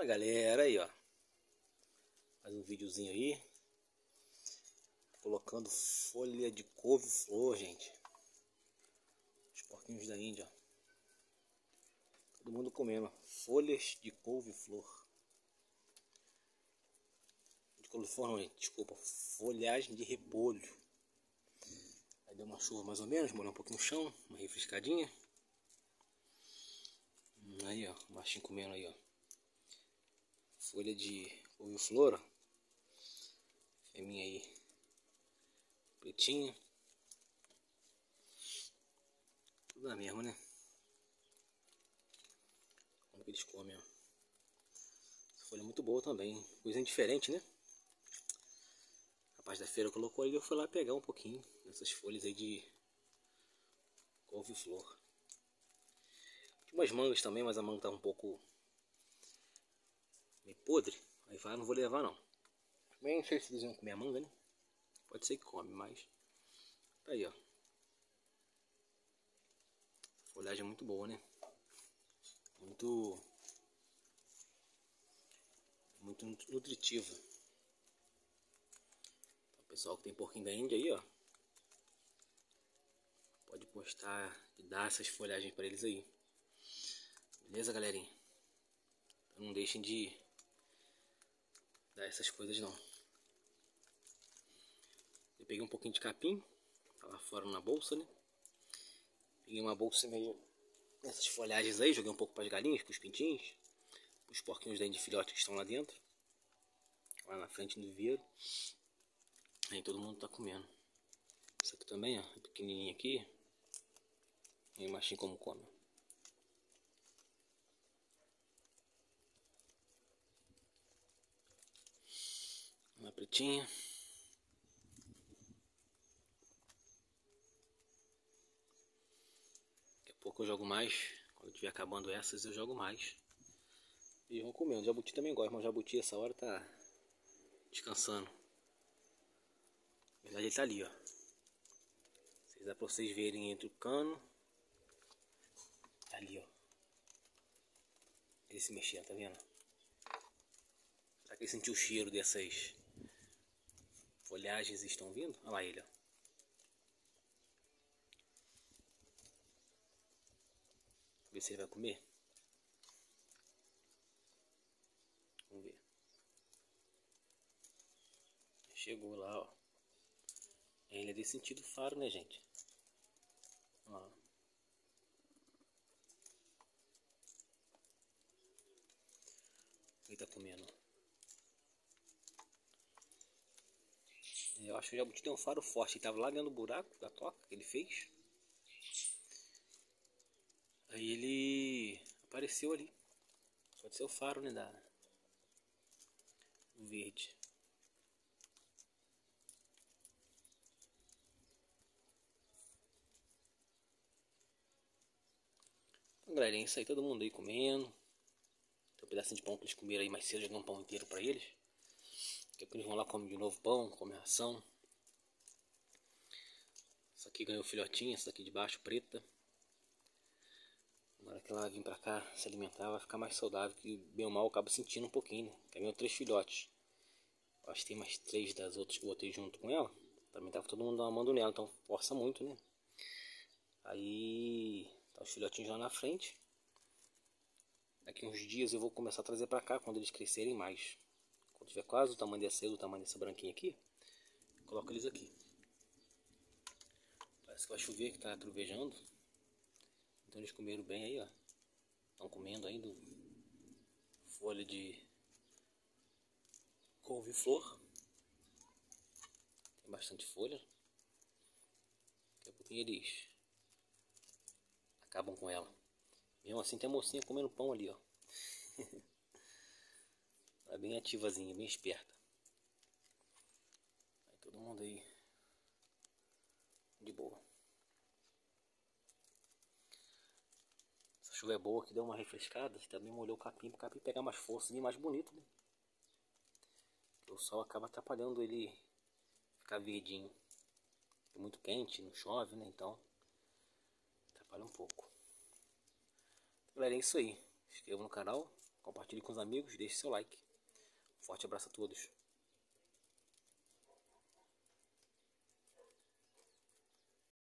Fala galera, aí ó. Mais um videozinho aí. Colocando folha de couve-flor, gente. Os porquinhos da Índia Todo mundo comendo folhas de couve-flor. De couve-flor não, gente, desculpa. Folhagem de repolho. Aí deu uma chuva mais ou menos, molhou um pouquinho no chão Uma refrescadinha. Aí ó, o machinho comendo aí ó folha de couve-flor, fêmea aí, pretinha, tudo a mesma, né? Como que eles comem, ó. Essa folha é muito boa também, coisinha diferente, né? rapaz da feira colocou ali, eu fui lá pegar um pouquinho dessas folhas aí de couve-flor. Tinha umas mangas também, mas a manga tá um pouco meio podre. Aí fala, não vou levar não. Bem, não sei se eles vão comer a manga, né? Pode ser que come, mas... Tá aí, ó. Folhagem é muito boa, né? Muito... Muito nutritiva. Então, o pessoal que tem porquinho da Índia aí, ó. Pode postar e dar essas folhagens para eles aí. Beleza, galerinha? Então não deixem de dar essas coisas não. Eu peguei um pouquinho de capim, tá lá fora na bolsa, né? Peguei uma bolsa meio essas folhagens aí, joguei um pouco para as galinhas, para os pintinhos, os porquinhos daí de filhote que estão lá dentro, lá na frente do viveiro. Aí todo mundo tá comendo. Isso aqui também, ó, é pequenininho aqui. E machinho como come. Pretinha. Daqui a pouco eu jogo mais. Quando tiver acabando essas, eu jogo mais. E vão comendo. Jabuti também gosta, mas jabuti essa hora tá descansando. Na verdade ele tá ali, ó. Dá pra vocês verem entre o cano. Tá ali, ó. Ele se mexendo, tá vendo? Será que ele sentiu o cheiro dessas folhagens estão vindo. Olha lá ele, ó. Ver se ele vai comer. Vamos ver. Chegou lá, ó. Ele é desse sentido faro, né, gente? Ó. Ele tá comendo, Eu acho que o jabuti tem um faro forte. Ele tava lá dentro do buraco da toca que ele fez. Aí ele apareceu ali. Pode ser o faro, né? Da... O verde. Então, galera, é isso aí. Todo mundo aí comendo. Tem um pedacinho de pão que eles comeram aí mais cedo. Joguei um pão inteiro pra eles. Eles vão lá, comer de novo pão, comer ração. Essa aqui ganhou filhotinha, essa daqui de baixo, preta. Agora que ela vir pra cá se alimentar, vai ficar mais saudável, que bem ou mal acaba sentindo um pouquinho, né? Ganhou três filhotes. Acho que tem mais três das outras que eu botei junto com ela. Também tava todo mundo amando nela, então força muito, né? Aí tá os filhotinhos lá na frente. Daqui uns dias eu vou começar a trazer pra cá quando eles crescerem mais. Tiver quase o tamanho dessa do tamanho dessa branquinha aqui, coloco eles aqui. Parece que vai chover, que tá trovejando. Então eles comeram bem aí, ó. Estão comendo ainda folha de couve-flor. Tem bastante folha. Daqui a pouquinho eles acabam com ela. Mesmo assim tem a mocinha comendo pão ali, ó. Bem ativazinha, bem esperta. Aí todo mundo aí de boa. Essa chuva é boa que deu uma refrescada, também molhou o capim para o capim pegar mais força e mais bonito, né? o sol acaba atrapalhando ele ficar verdinho. É muito quente, não chove, né? Então atrapalha um pouco. Galera, é isso aí. Inscreva no canal compartilhe com os amigos, deixe seu like. Forte abraço a todos.